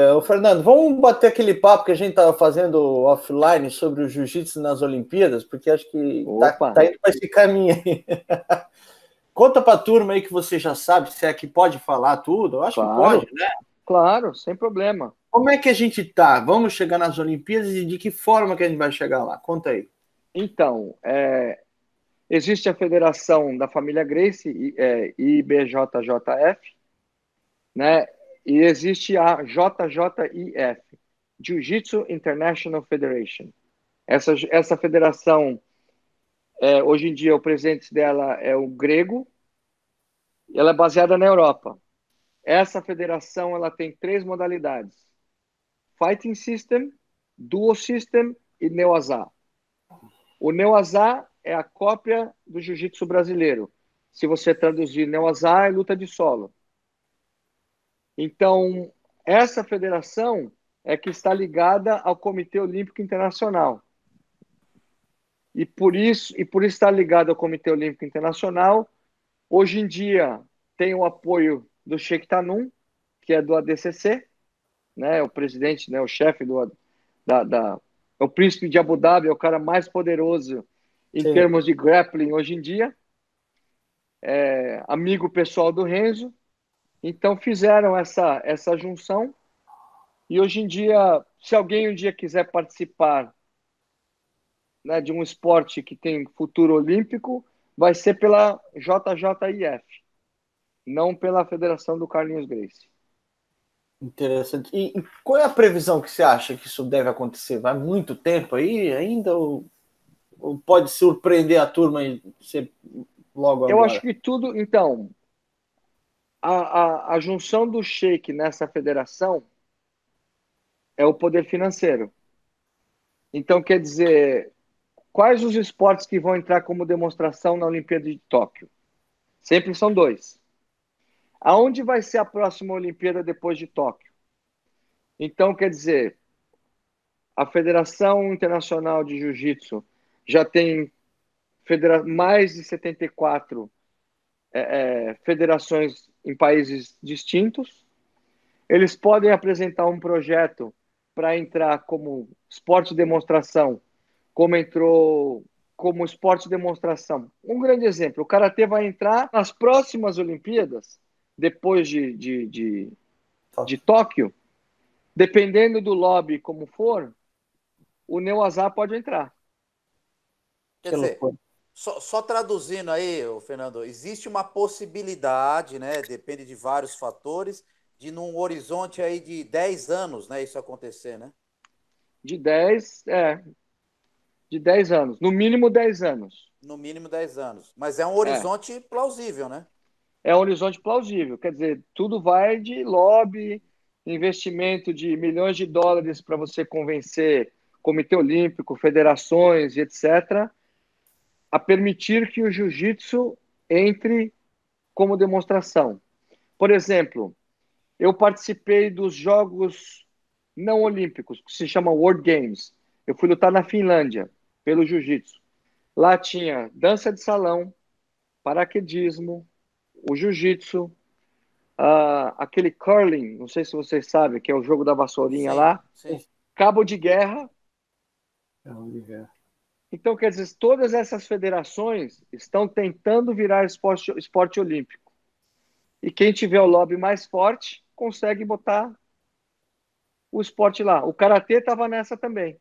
É, o Fernando, vamos bater aquele papo que a gente estava fazendo offline sobre o jiu-jitsu nas Olimpíadas, porque acho que tá, tá, indo para esse caminho aí. Conta para a turma aí que você já sabe, se é que pode falar tudo. Eu acho claro, que pode, né? Claro, sem problema. Como é que a gente tá? Vamos chegar nas Olimpíadas e de que forma que a gente vai chegar lá? Conta aí. Então, é, existe a federação da família Grace, é, IBJJF, né? E existe a JJIF, Jiu-Jitsu International Federation. Essa, essa federação, é, hoje em dia, o presidente dela é o grego, ela é baseada na Europa. Essa federação ela tem três modalidades: Fighting System, Dual System e Neoazá. O Neoazá é a cópia do jiu-jitsu brasileiro. Se você traduzir Neoazá, é luta de solo. Então, essa federação é que está ligada ao Comitê Olímpico Internacional. E por isso, e por estar ligado ao Comitê Olímpico Internacional, hoje em dia tem o apoio do Sheikh Tanum, que é do ADCC, né, o presidente, né, o chefe do da, da é o príncipe de Abu Dhabi, é o cara mais poderoso em Sim. termos de grappling hoje em dia. É, amigo pessoal do Renzo. Então fizeram essa, essa junção e hoje em dia, se alguém um dia quiser participar né, de um esporte que tem futuro olímpico, vai ser pela JJIF, não pela Federação do Carlinhos Grace. Interessante. E qual é a previsão que você acha que isso deve acontecer? Vai muito tempo aí ainda? Ou, ou pode surpreender a turma e ser logo agora? Eu acho que tudo. Então, a, a, a junção do Sheik nessa federação é o poder financeiro. Então, quer dizer, quais os esportes que vão entrar como demonstração na Olimpíada de Tóquio? Sempre são dois. Aonde vai ser a próxima Olimpíada depois de Tóquio? Então, quer dizer, a Federação Internacional de Jiu-Jitsu já tem mais de 74 é, é, federações em países distintos. Eles podem apresentar um projeto para entrar como esporte de demonstração, como entrou como esporte de demonstração. Um grande exemplo: o karatê vai entrar nas próximas Olimpíadas, depois de, de, de, de Tóquio, dependendo do lobby como for, o Neuazá pode entrar. Quer dizer, só, só, traduzindo aí, Fernando, existe uma possibilidade, né? Depende de vários fatores, de num horizonte aí de 10 anos, né? Isso acontecer, né? De 10, é. De 10 anos. No mínimo 10 anos. No mínimo 10 anos. Mas é um horizonte é. plausível, né? É um horizonte plausível. Quer dizer, tudo vai de lobby, investimento de milhões de dólares para você convencer Comitê Olímpico, federações e etc a permitir que o jiu-jitsu entre como demonstração. Por exemplo, eu participei dos Jogos não olímpicos, que se chamam World Games. Eu fui lutar na Finlândia pelo jiu-jitsu. Lá tinha dança de salão, paraquedismo, o jiu-jitsu, uh, aquele curling, não sei se vocês sabem, que é o jogo da vassourinha sim, lá, sim. cabo de guerra. Cabo de guerra. Então, quer dizer, todas essas federações estão tentando virar esporte, esporte olímpico. E quem tiver o lobby mais forte consegue botar o esporte lá. O karatê estava nessa também.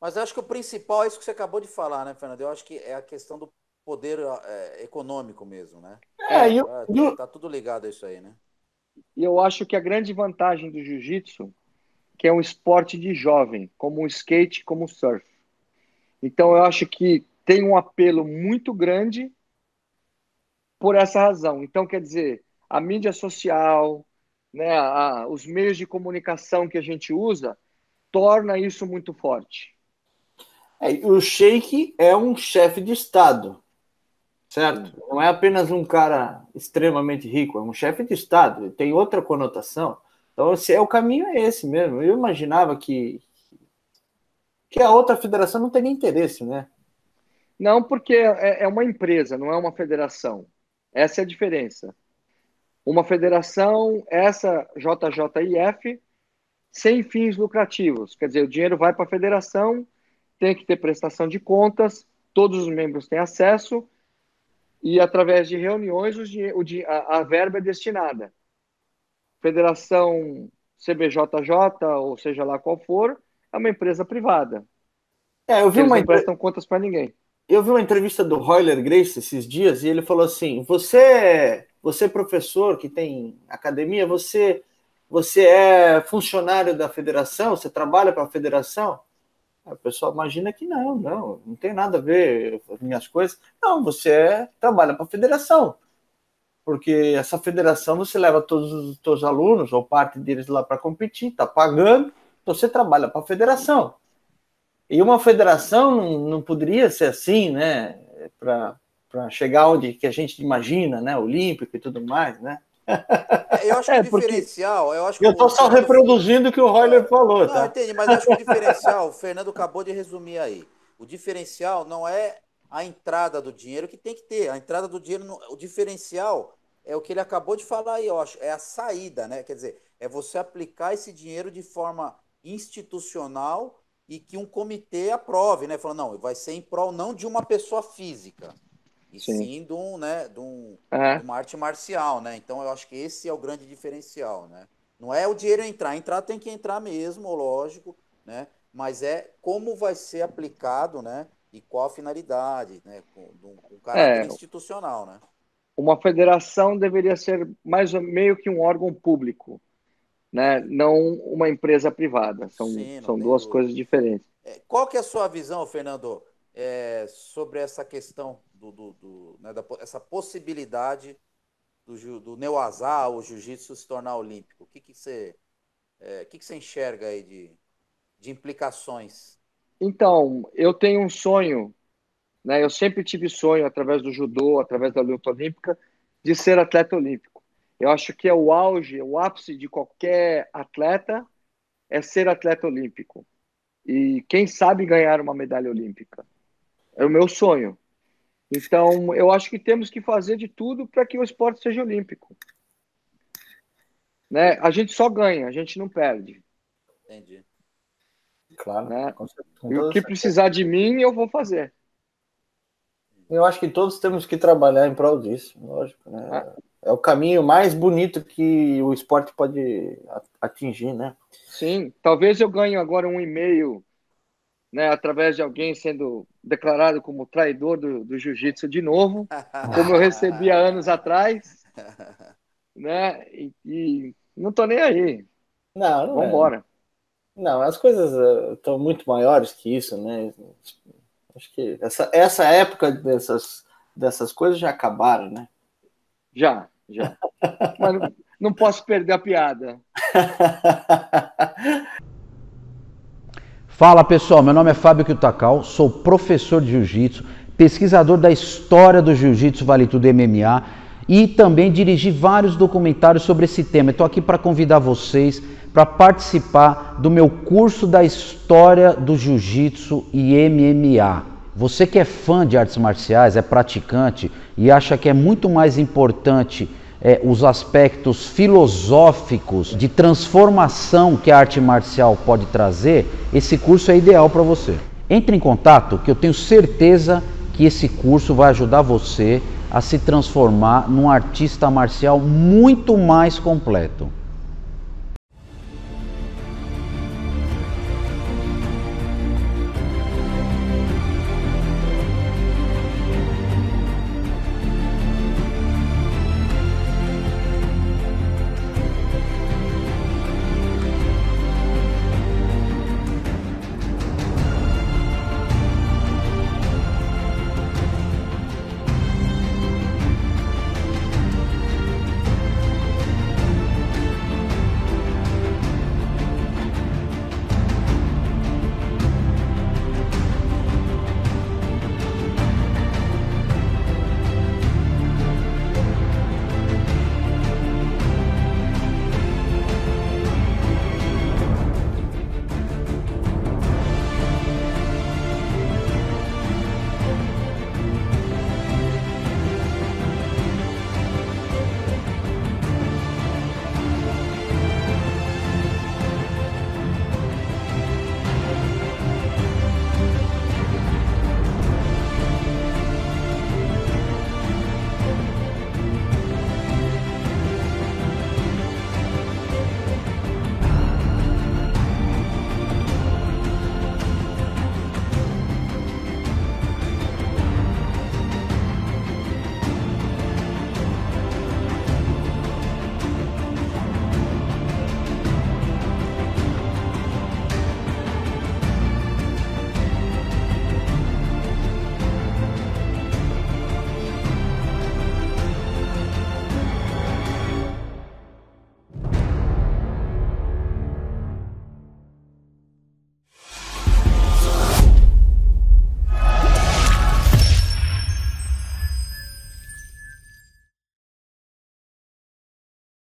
Mas eu acho que o principal é isso que você acabou de falar, né, Fernando? Eu acho que é a questão do poder é, econômico mesmo, né? É, eu, tá, eu, tá tudo ligado a isso aí, né? E eu acho que a grande vantagem do jiu-jitsu que é um esporte de jovem, como o skate, como o surf. Então eu acho que tem um apelo muito grande por essa razão. Então, quer dizer, a mídia social, né, a, os meios de comunicação que a gente usa, torna isso muito forte. É, o Sheik é um chefe de Estado, certo? Não é apenas um cara extremamente rico, é um chefe de Estado, tem outra conotação. Então, se é o caminho é esse mesmo. Eu imaginava que, que a outra federação não teria interesse, né? Não, porque é, é uma empresa, não é uma federação. Essa é a diferença. Uma federação, essa JJIF, sem fins lucrativos. Quer dizer, o dinheiro vai para a federação, tem que ter prestação de contas, todos os membros têm acesso, e através de reuniões o, a, a verba é destinada. Federação CBJJ, ou seja lá qual for, é uma empresa privada. É, eu vi Eles uma não prestam contas para ninguém. Eu vi uma entrevista do Royler Grace esses dias e ele falou assim: você, você professor que tem academia, você, você é funcionário da federação, você trabalha para a federação? o pessoal imagina que não, não, não tem nada a ver com as minhas coisas. Não, você é, trabalha para a federação porque essa federação você leva todos os seus alunos ou parte deles lá para competir, está pagando, você trabalha para a federação. E uma federação não, não poderia ser assim, né? Para chegar onde que a gente imagina, né? Olímpico e tudo mais, né? É, eu acho que é, o diferencial. Eu eu estou só reproduzindo o que o Royler falou, não, tá? Entendi, mas acho que o diferencial, o Fernando acabou de resumir aí. O diferencial não é a entrada do dinheiro que tem que ter. A entrada do dinheiro, o diferencial é o que ele acabou de falar aí, eu acho. É a saída, né? Quer dizer, é você aplicar esse dinheiro de forma institucional e que um comitê aprove, né? Falando, não, vai ser em prol não de uma pessoa física, e sim, sim de, um, né, de, um, é. de uma arte marcial, né? Então eu acho que esse é o grande diferencial, né? Não é o dinheiro entrar, entrar tem que entrar mesmo, lógico, né? Mas é como vai ser aplicado, né? E qual a finalidade, né? Com, com caráter é. institucional, né? uma federação deveria ser mais meio que um órgão público, né? não uma empresa privada. São, Sim, são duas dúvida. coisas diferentes. É, qual que é a sua visão, Fernando, é, sobre essa questão do, do, do né, da, essa possibilidade do, do Neuazá, o jiu-jitsu, se tornar olímpico? O que, que, você, é, o que, que você enxerga aí de, de implicações? Então, eu tenho um sonho né? Eu sempre tive sonho, através do judô, através da luta olímpica, de ser atleta olímpico. Eu acho que é o auge, o ápice de qualquer atleta é ser atleta olímpico. E quem sabe ganhar uma medalha olímpica. É o meu sonho. Então, eu acho que temos que fazer de tudo para que o esporte seja olímpico. Né? A gente só ganha, a gente não perde. Entendi. Claro. Né? Com, e o que precisar de mim, eu vou fazer. Eu acho que todos temos que trabalhar em prol disso, lógico. Né? Ah. É o caminho mais bonito que o esporte pode atingir, né? Sim, talvez eu ganhe agora um e-mail, né, através de alguém sendo declarado como traidor do, do jiu-jitsu de novo, como eu recebi há anos atrás, né? E, e não tô nem aí. Não, não Vamos embora. É. Não, as coisas estão uh, muito maiores que isso, né? Acho que essa, essa época dessas, dessas coisas já acabaram, né? Já, já. Mas não, não posso perder a piada. Fala pessoal, meu nome é Fábio Kiyotakawa, sou professor de Jiu-Jitsu, pesquisador da história do Jiu-Jitsu Vale Tudo MMA e também dirigi vários documentários sobre esse tema. Estou aqui para convidar vocês para participar do meu curso da história do Jiu-Jitsu e MMA. Você que é fã de artes marciais, é praticante e acha que é muito mais importante é, os aspectos filosóficos de transformação que a arte marcial pode trazer, esse curso é ideal para você. Entre em contato que eu tenho certeza que esse curso vai ajudar você a se transformar num artista marcial muito mais completo.